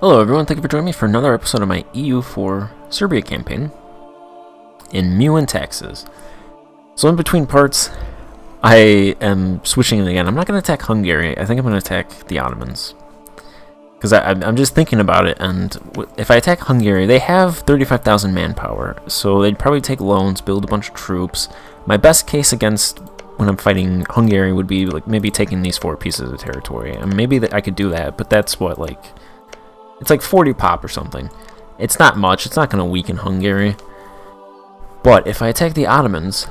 Hello everyone, thank you for joining me for another episode of my EU4 Serbia campaign in Meiou and taxes. So in between parts, I am switching it again. I'm not going to attack Hungary, I think I'm going to attack the Ottomans. Because I'm just thinking about it, and if I attack Hungary, they have 35,000 manpower, so they'd probably take loans, build a bunch of troops. My best case against when I'm fighting Hungary would be like maybe taking these four pieces of territory, and maybe that I could do that, but that's what like it's like 40 pop or something. It's not much. It's not going to weaken Hungary. But if I attack the Ottomans,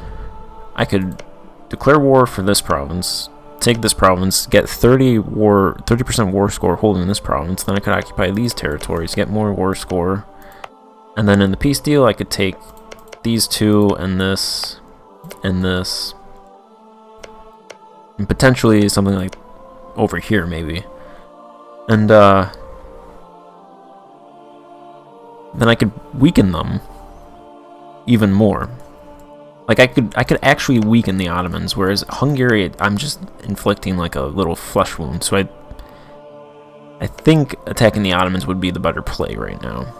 I could declare war for this province, take this province, get 30 war 30% war score holding this province, then I could occupy these territories, get more war score. And then in the peace deal, I could take these two and this and this. And potentially something like over here maybe. And uh then I could weaken them even more. Like I could I could actually weaken the Ottomans, whereas Hungary I'm just inflicting like a little flesh wound. So I I think attacking the Ottomans would be the better play right now.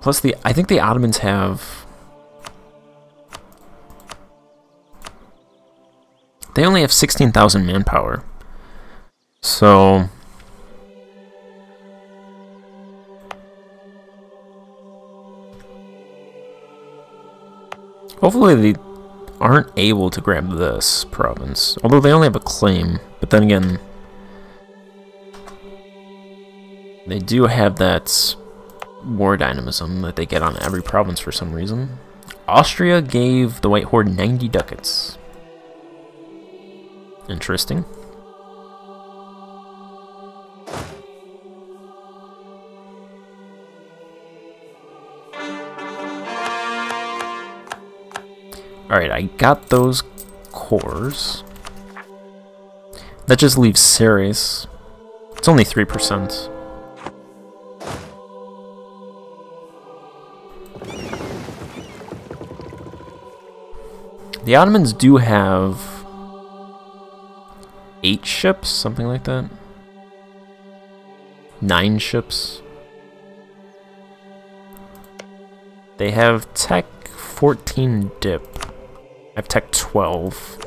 Plus the I think the Ottomans have They only have 16,000 manpower. So... Hopefully they aren't able to grab this province. Although they only have a claim. But then again... They do have that war dynamism that they get on every province for some reason. Austria gave the White Horde 90 ducats. Interesting. Alright, I got those cores. That just leaves Serres. It's only 3%. The Ottomans do have eight ships, something like that. Nine ships. They have tech 14 dip. I have tech 12.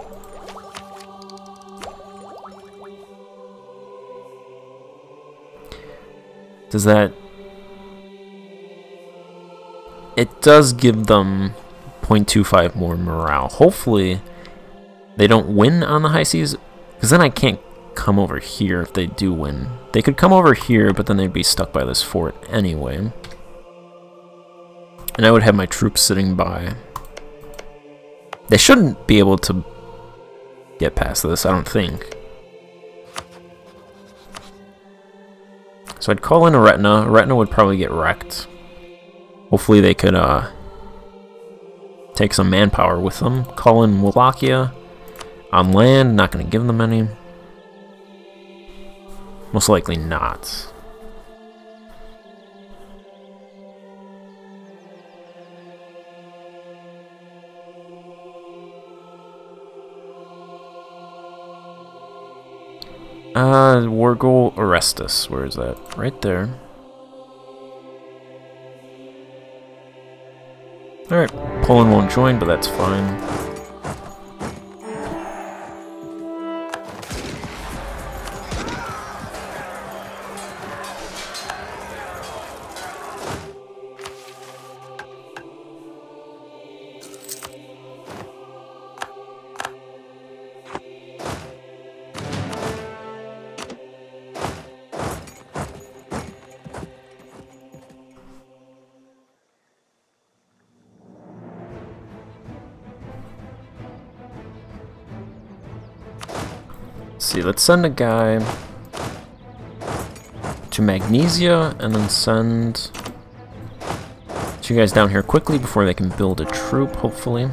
Does that... It does give them 0.25 more morale. Hopefully, they don't win on the high seas, because then I can't come over here if they do win. They could come over here, but then they'd be stuck by this fort anyway. And I would have my troops sitting by. They shouldn't be able to get past this, I don't think. So I'd call in a Retina. Retina would probably get wrecked. Hopefully they could uh, take some manpower with them. Call in Wallachia. On land, not going to give them any. Most likely not. Uh, Wargol Orestes. Where is that? Right there. Alright, Poland won't join, but that's fine. See, let's send a guy to Magnesia and then send two guys down here quickly before they can build a troop, hopefully.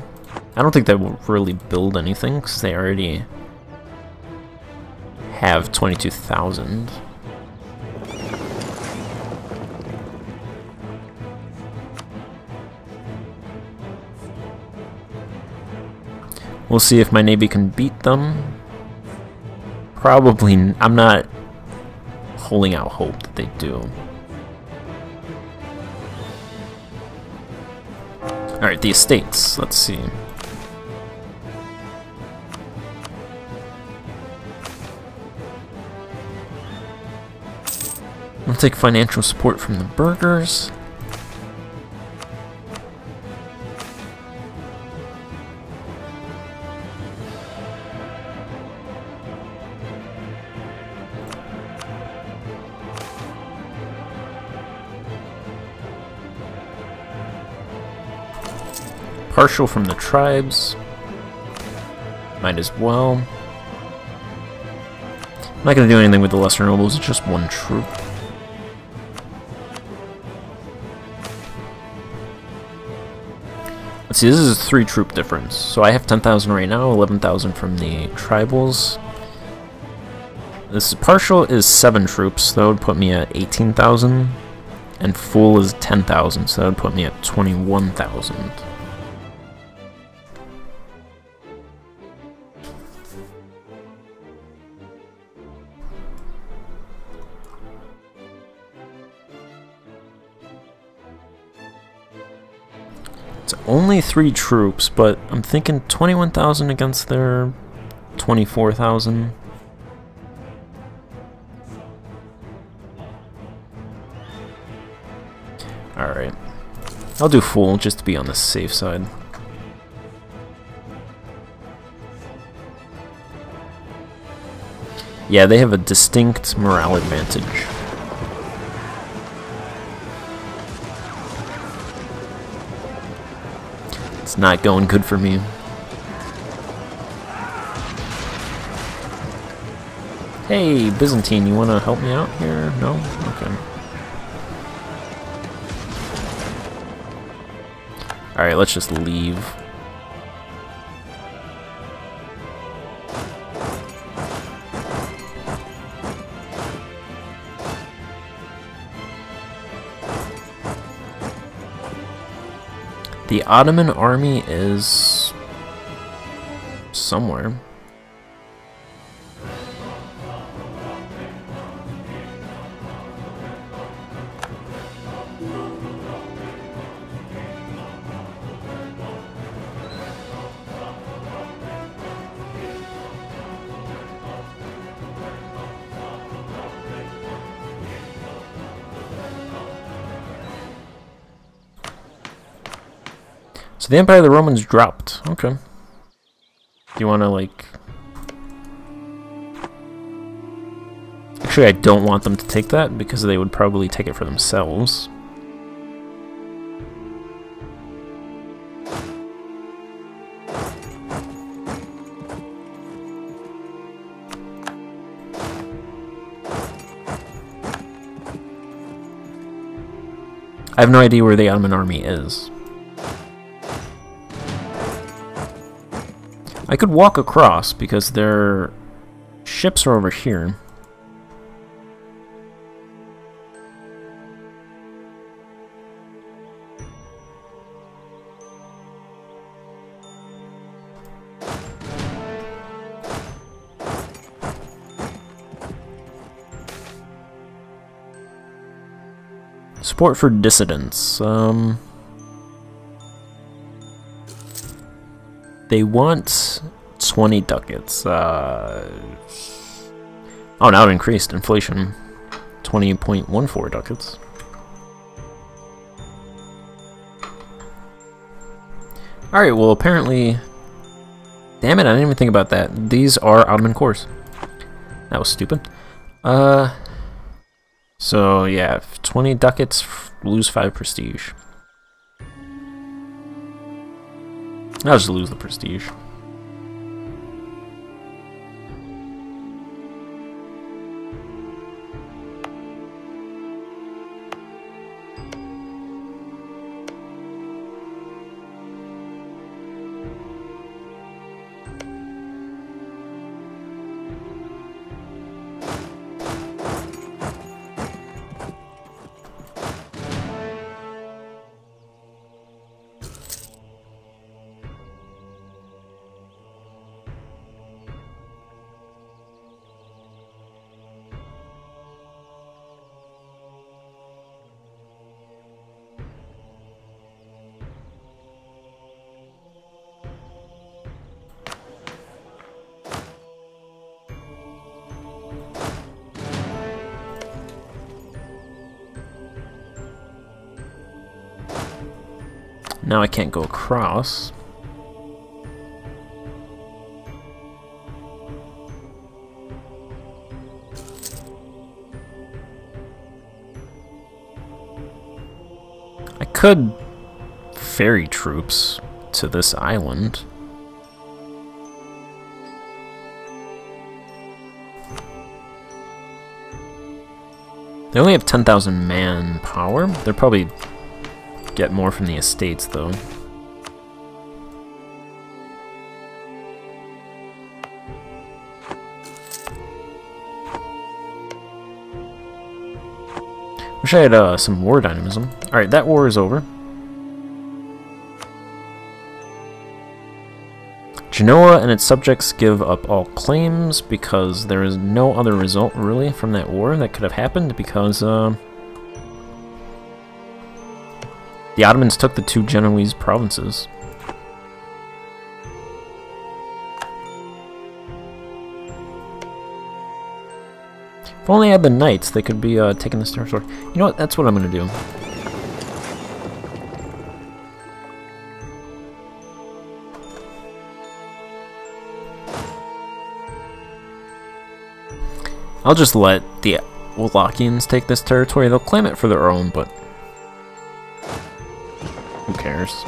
I don't think they will really build anything because they already have 22,000. We'll see if my navy can beat them. Probably, I'm not holding out hope that they do. Alright, the estates. Let's see. I'll take financial support from the burghers. Partial from the tribes. Might as well. I'm not gonna do anything with the lesser nobles, it's just one troop. Let's see, this is a three troop difference. So I have 10,000 right now, 11,000 from the tribals. This partial is seven troops, so that would put me at 18,000. And full is 10,000, so that would put me at 21,000. Only three troops, but I'm thinking 21,000 against their 24,000. Alright. I'll do full just to be on the safe side. Yeah, they have a distinct morale advantage. It's not going good for me. Hey, Byzantine, you want to help me out here? No? Okay. Alright, let's just leave. The Ottoman army is somewhere. The Empire of the Romans dropped. Okay. Do you want to, like... Actually, I don't want them to take that, because they would probably take it for themselves. I have no idea where the Ottoman army is. I could walk across because their ships are over here. Support for dissidents. Um, they want 20 ducats. Uh, oh, now it increased. Inflation. 20.14 ducats. Alright, well apparently... Damn it, I didn't even think about that. These are Ottoman cores. That was stupid. Uh... So, yeah, 20 ducats, lose 5 prestige. I'll just lose the prestige. Now I can't go across. I could ferry troops to this island. They only have 10,000 manpower. They're probably get more from the estates, though. Wish I had uh, some war dynamism. Alright, that war is over. Genoa and its subjects give up all claims because there is no other result really from that war that could have happened because uh, the Ottomans took the two Genoese provinces. If only I had the knights, they could be uh, taking this territory. You know what? That's what I'm going to do. I'll just let the Wallachians take this territory. They'll claim it for their own, but who cares?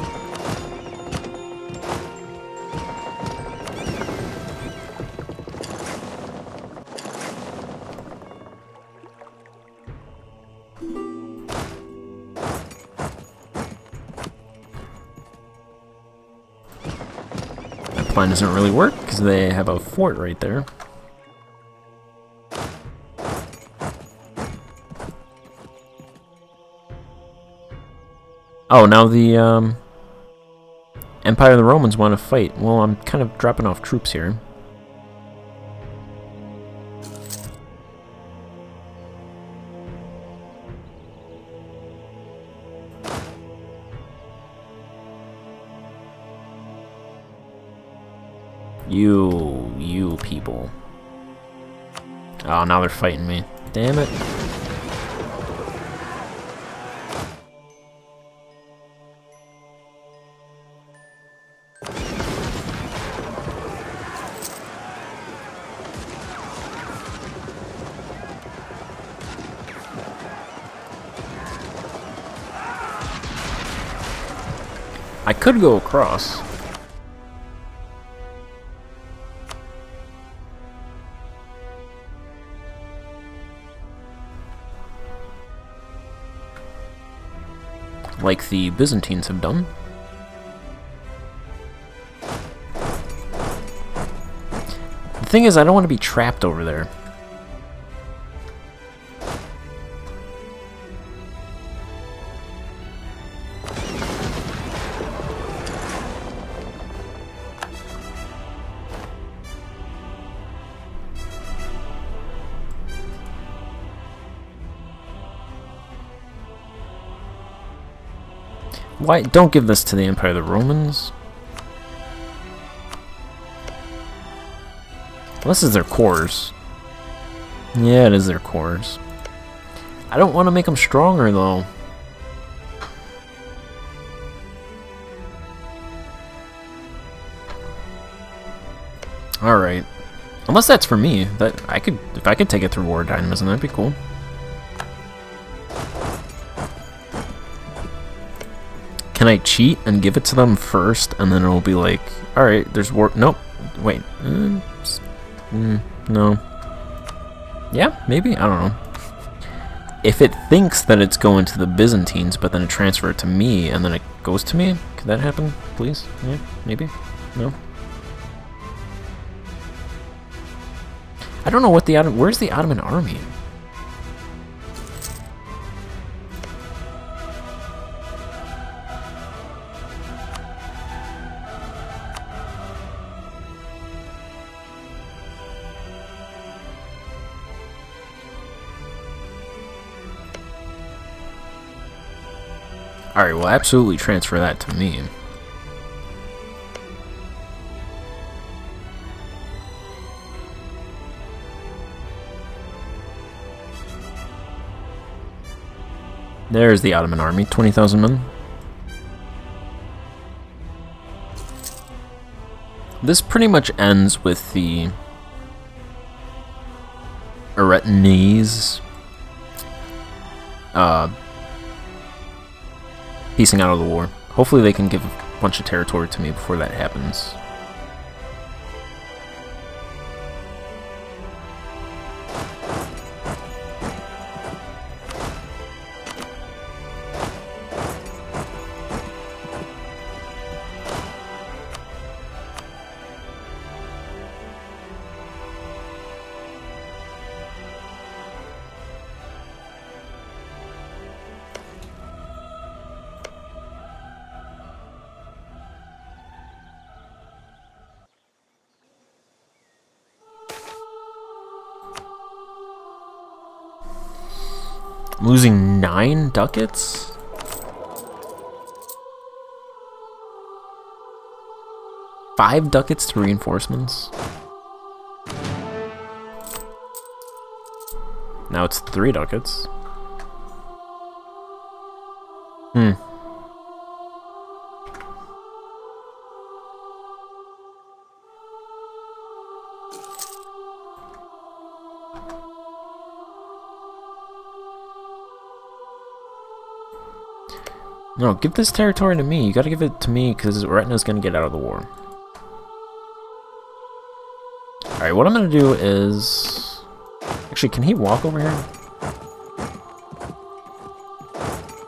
That plan doesn't really work because they have a fort right there. Oh, now the um, Empire of the Romans want to fight. Well, I'm kind of dropping off troops here. You, you people. Oh, now they're fighting me. Damn it. Could go across. Like the Byzantines have done. The thing is, I don't want to be trapped over there. Why? Don't give this to the Empire of the Romans. This is their cores. Yeah, it is their cores. I don't want to make them stronger, though. Alright. Unless that's for me. That I could if I could take it through war dynamism, that'd be cool. Can I cheat and give it to them first, and then it'll be like, alright, there's war- nope, wait, mm, mm, no. Yeah, maybe? I don't know. If it thinks that it's going to the Byzantines, but then it transfer it to me, and then it goes to me, could that happen, please? Yeah, maybe? No? I don't know what the where's the Ottoman army? Alright, well absolutely transfer that to me. There's the Ottoman army, 20,000 men. This pretty much ends with the Aretanese uh, piecing out of the war. Hopefully they can give a bunch of territory to me before that happens. Losing nine ducats? Five ducats to reinforcements? Now it's three ducats. No, give this territory to me. You gotta give it to me because Retna's gonna get out of the war. Alright, what I'm gonna do is... Actually, can he walk over here?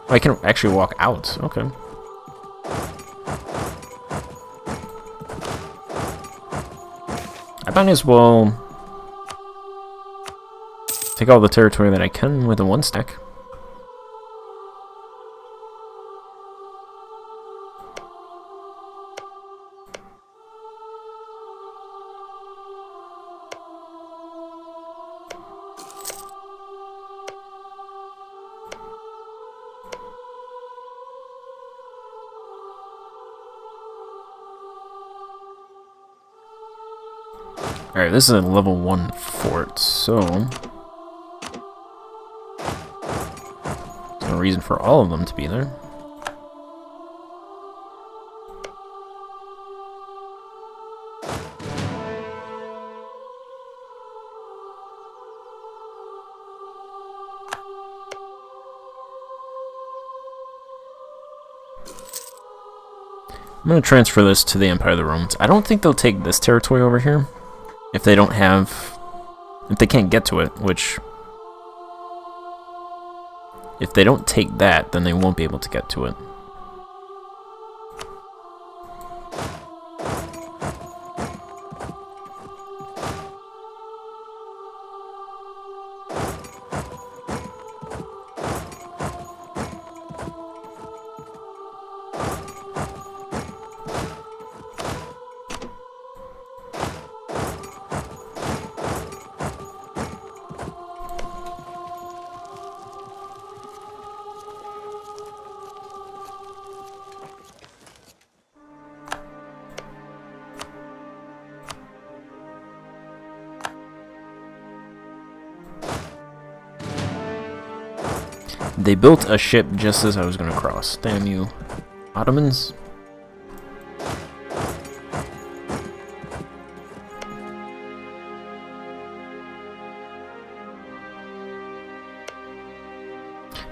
Oh, I can actually walk out. Okay. I might as well take all the territory that I can with a one stack. Alright, this is a level 1 fort, so... There's no reason for all of them to be there. I'm going to transfer this to the Empire of the Romans. I don't think they'll take this territory over here if they don't have... If they can't get to it, which... If they don't take that, then they won't be able to get to it. Built a ship just as I was going to cross. Damn you, Ottomans.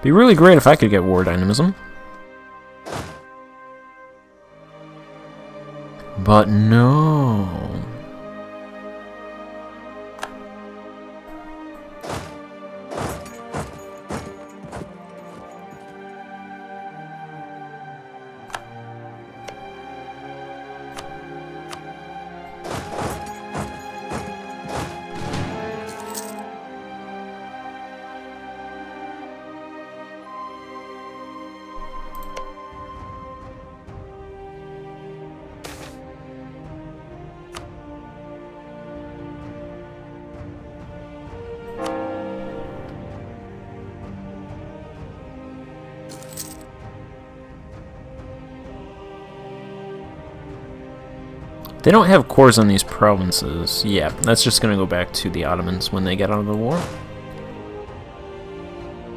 Be really great if I could get war dynamism. But no. They don't have cores on these provinces. Yeah, that's just going to go back to the Ottomans when they get out of the war.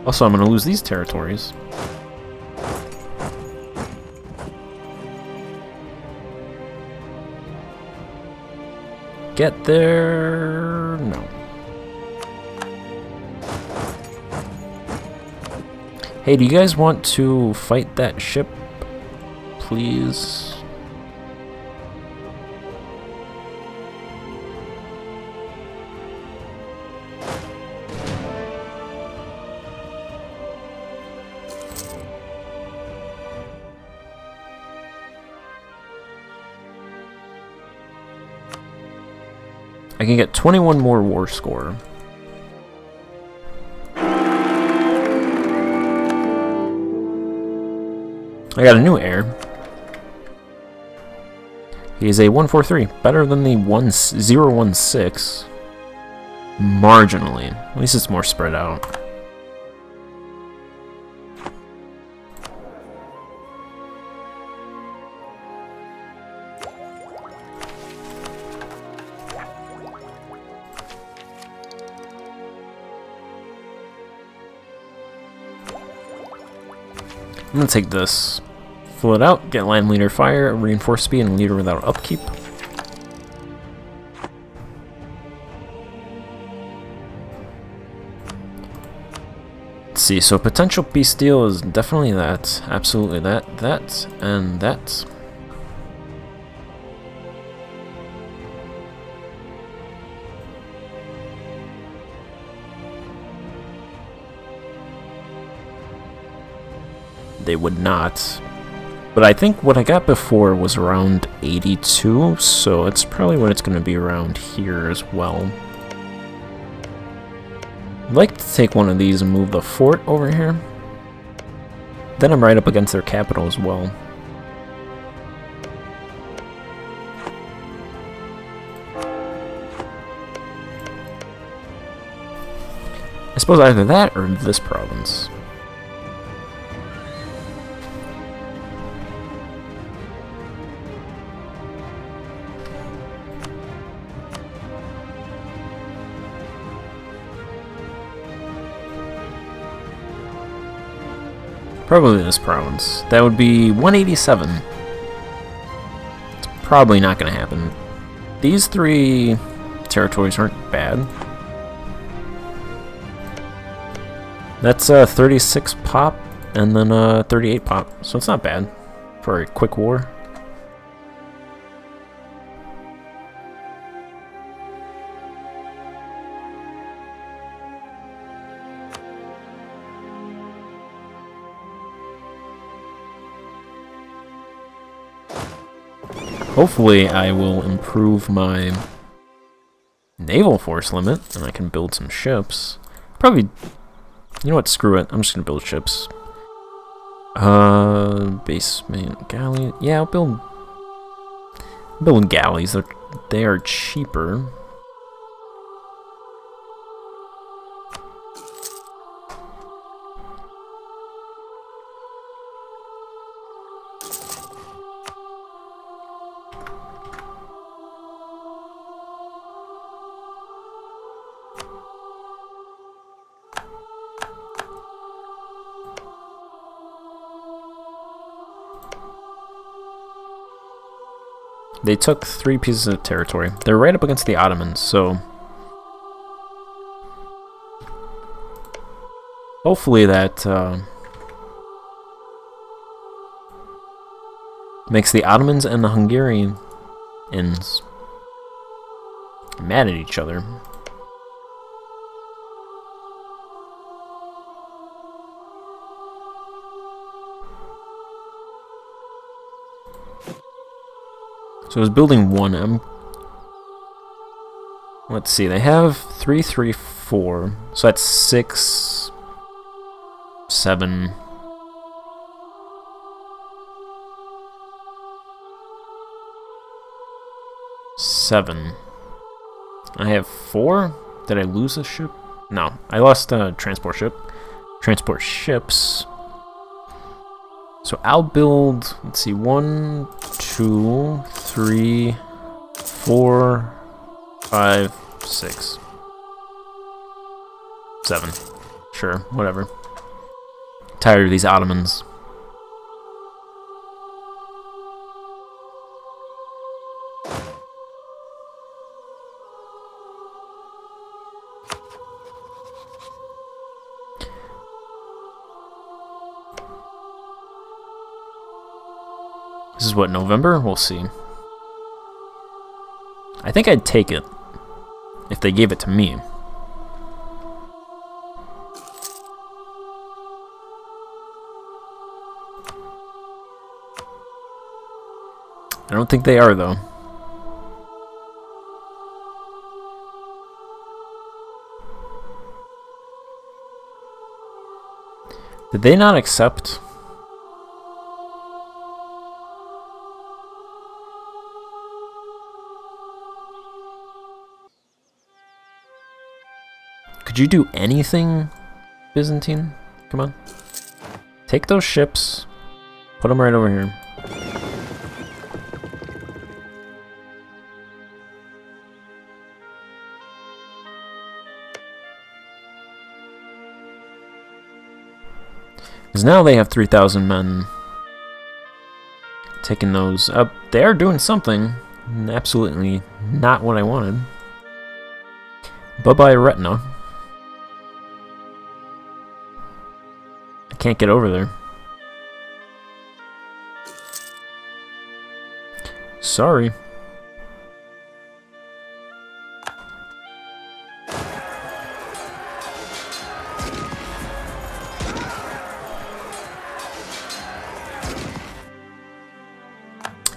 Also, I'm going to lose these territories. get there? No. Hey, do you guys want to fight that ship? Please? Can get 21 more war score. I got a new heir. He is a 143, better than the 1016. Marginally. At least it's more spread out. I'm gonna take this. Fill it out, get line leader fire, reinforce speed, and leader without upkeep. Let's see, so potential peace deal is definitely that. Absolutely that, that, and that. They would not. But I think what I got before was around 82, so it's probably what it's going to be around here as well. I'd like to take one of these and move the fort over here. Then I'm right up against their capital as well. I suppose either that or this province. Probably this province. That would be 187. It's probably not going to happen. These three territories aren't bad. That's a uh, 36 pop and then a uh, 38 pop, so it's not bad for a quick war. Hopefully I will improve my naval force limit and I can build some ships. Probably, you know what, screw it. I'm just to build ships. Uh, basement galley. Yeah, I'll build, building galleys. They're, they are cheaper. They took three pieces of territory. They're right up against the Ottomans, so... Hopefully that uh, makes the Ottomans and the Hungarians mad at each other. So I was building one. I'm. Let's see. They have three, three, four. So that's six, seven. Seven. I have four. Did I lose a ship? No, I lost a transport ship. Transport ships. So I'll build, let's see, one, two, three, four, five, six, seven. Sure, whatever. Tired of these Ottomans. This is what, November? We'll see. I think I'd take it if they gave it to me. I don't think they are, though. Did they not accept? Could you do anything, Byzantine? Come on. Take those ships. Put them right over here. Because now they have 3,000 men. Taking those up. They are doing something. Absolutely not what I wanted. Bye-bye, Retina. Can't get over there. Sorry.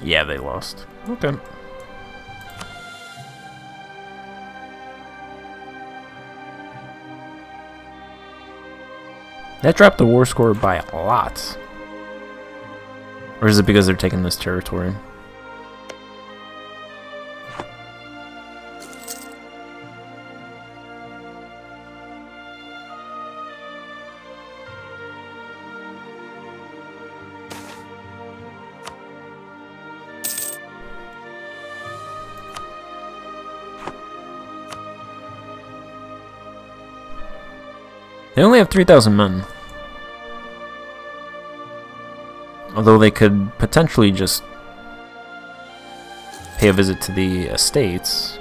Yeah, they lost. Okay. That dropped the war score by a lot. Or is it because they're taking this territory? They only have 3,000 men. Although they could potentially just pay a visit to the estates.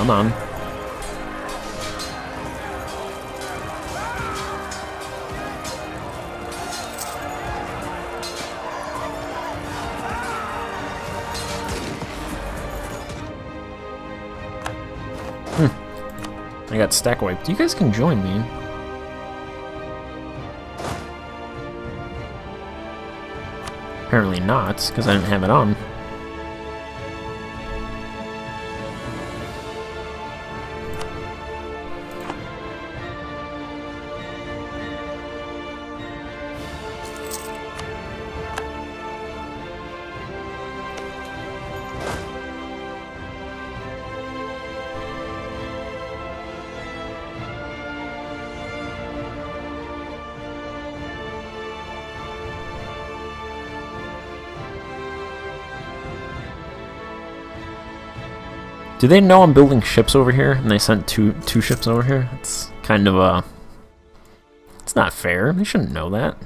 Come on. Hmm. I got stack wiped. You guys can join me. Apparently not, because I didn't have it on. Do they know I'm building ships over here and they sent two two ships over here? It's kind of uh It's not fair. They shouldn't know that.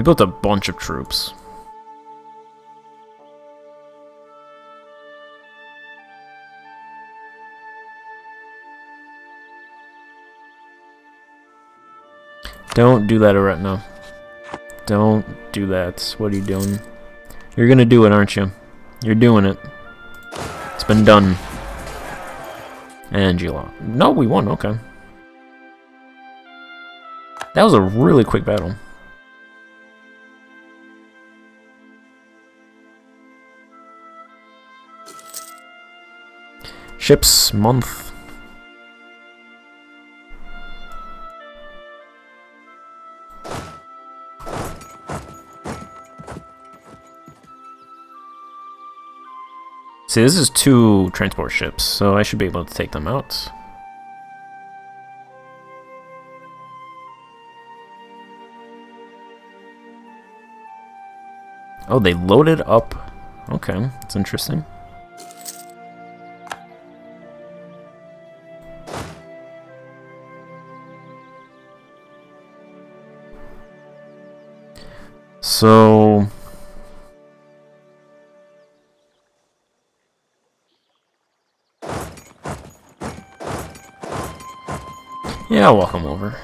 They built a bunch of troops. Don't do that, Eretna. Don't do that. What are you doing? You're gonna do it, aren't you? You're doing it. It's been done. And you lost. No, we won. Okay. That was a really quick battle. Ships month. See, this is two transport ships, so I should be able to take them out. Oh, they loaded up. Okay, that's interesting. I'll walk him over.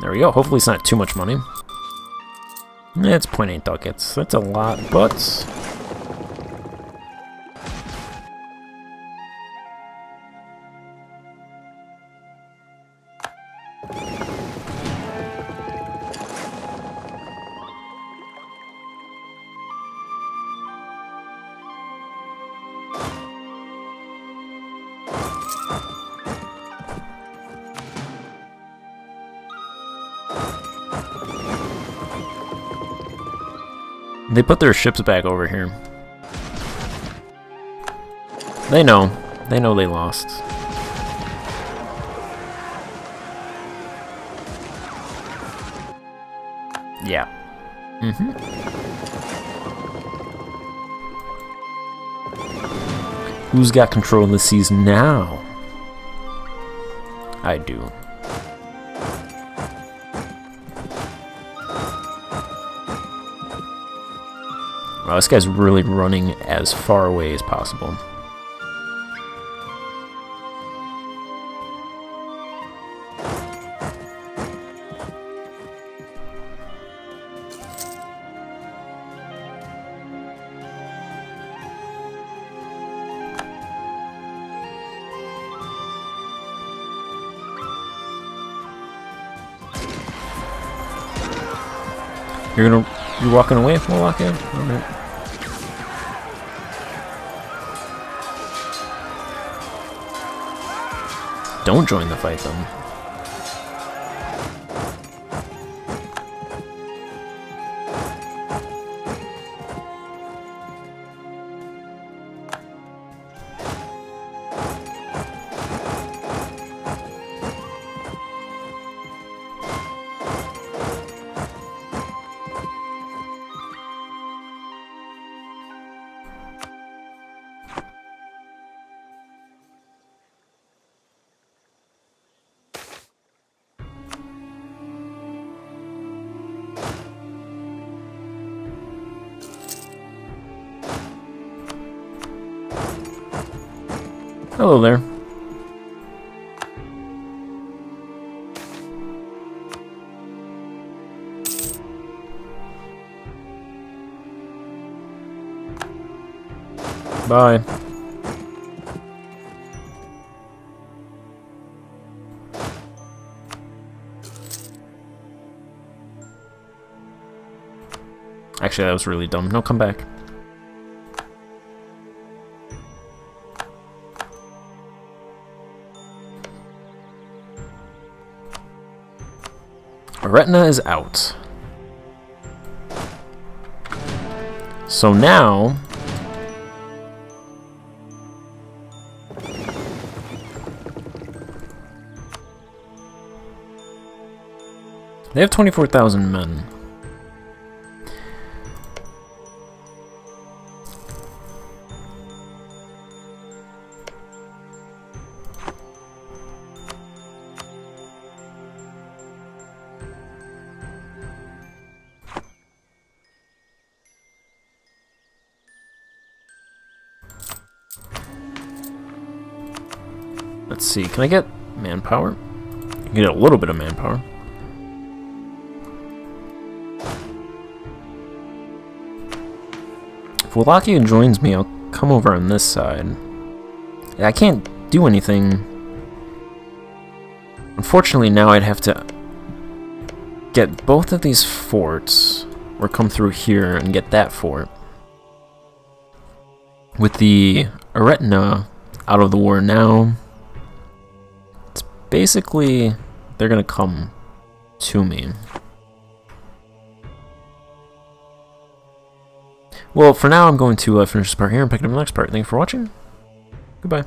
There we go. Hopefully it's not too much money. It's 0.8 ducats. That's a lot, but... They put their ships back over here. They know. They know they lost. Yeah. Mm-hmm. Who's got control of the seas now? I do. Wow, this guy's really running as far away as possible. You're gonna you're walking away from Malaka? Alright. Don't join the fight then. Bye. Actually, that was really dumb. No, come back. Eretna is out. So now... They have 24,000 men. Let's see, can I get manpower? You can get a little bit of manpower. Wallachia joins me, I'll come over on this side. I can't do anything. Unfortunately, now I'd have to get both of these forts, or come through here and get that fort. With the Eretna out of the war now, it's basically, they're gonna come to me. Well, for now, I'm going to uh, finish this part here and pick up the next part. Thank you for watching. Goodbye.